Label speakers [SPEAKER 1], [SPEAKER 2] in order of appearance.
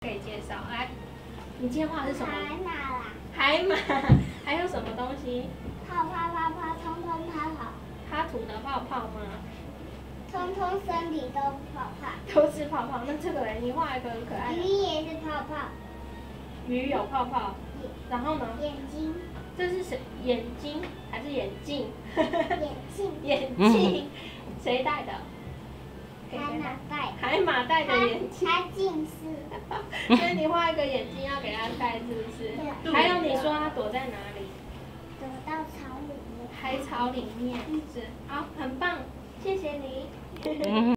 [SPEAKER 1] 可以介绍。来，你今天画的是什么？
[SPEAKER 2] 海马啦，
[SPEAKER 1] 海马，还有什么东西？
[SPEAKER 2] 泡泡泡泡，通通泡泡，
[SPEAKER 1] 它吐的泡泡吗？
[SPEAKER 2] 通通身体都泡泡，
[SPEAKER 1] 都是泡泡。那这个人，你画一个很可爱
[SPEAKER 2] 鱼也是泡泡，
[SPEAKER 1] 鱼有泡泡，然后呢？
[SPEAKER 2] 眼睛、
[SPEAKER 1] 这是谁？眼睛还是眼镜？
[SPEAKER 2] 眼镜、
[SPEAKER 1] 眼镜，谁戴的？
[SPEAKER 2] 海马戴，
[SPEAKER 1] 海马戴的眼镜。
[SPEAKER 2] 他近视，
[SPEAKER 1] 所以你画一个眼睛要给他戴，是不是？
[SPEAKER 2] 对
[SPEAKER 1] 还有你说他躲在哪里？
[SPEAKER 2] 躲到草里面。
[SPEAKER 1] 海草里面，是。好，很棒，谢谢你。
[SPEAKER 3] 嗯